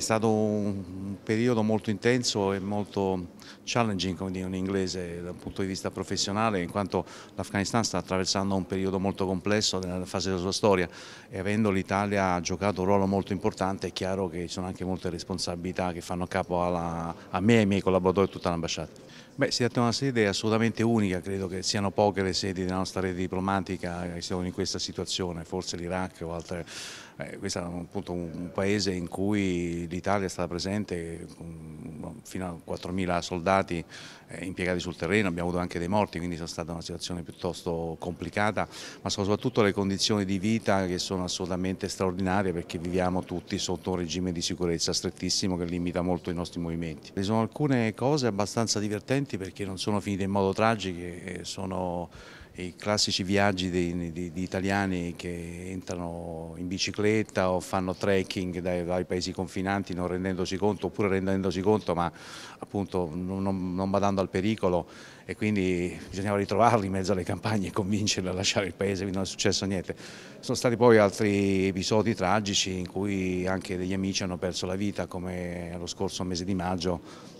È stato un periodo molto intenso e molto challenging, come dicono in inglese, dal punto di vista professionale, in quanto l'Afghanistan sta attraversando un periodo molto complesso nella fase della sua storia e avendo l'Italia giocato un ruolo molto importante è chiaro che ci sono anche molte responsabilità che fanno capo alla, a me e ai miei collaboratori e tutta l'ambasciata. Beh, si tratta di una sede assolutamente unica, credo che siano poche le sedi della nostra rete diplomatica che siano in questa situazione, forse l'Iraq o altre. Eh, questo è appunto un paese in cui l'Italia è stata presente fino a 4.000 soldati eh, impiegati sul terreno, abbiamo avuto anche dei morti, quindi è stata una situazione piuttosto complicata, ma soprattutto le condizioni di vita che sono assolutamente straordinarie perché viviamo tutti sotto un regime di sicurezza strettissimo che limita molto i nostri movimenti. Ci sono alcune cose abbastanza divertenti perché non sono finite in modo tragico, sono i classici viaggi di, di, di, italiani che entrano in bicicletta o fanno trekking dai, dai, paesi confinanti non rendendosi conto oppure rendendosi conto ma appunto non, non, badando al pericolo e quindi bisognava ritrovarli in mezzo alle campagne e convincerli a lasciare il paese, quindi non è successo niente. Sono stati poi altri episodi tragici in cui anche degli amici hanno perso la vita come lo scorso mese di maggio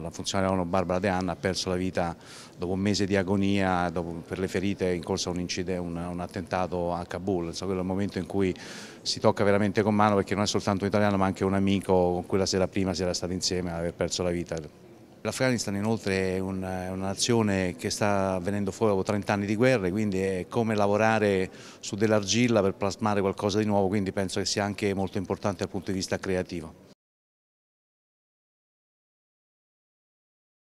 la funzionaria ONU Barbara De Anna ha perso la vita dopo un mese di agonia dopo, per le ferite in corso a un, un, un attentato a Kabul, Insomma, quello è il momento in cui si tocca veramente con mano perché non è soltanto un italiano ma anche un amico con cui la sera prima si era stato insieme ad aver perso la vita. L'Afghanistan inoltre è una, una nazione che sta venendo fuori dopo 30 anni di guerre, quindi è come lavorare su dell'argilla per plasmare qualcosa di nuovo, quindi penso che sia anche molto importante dal punto di vista creativo.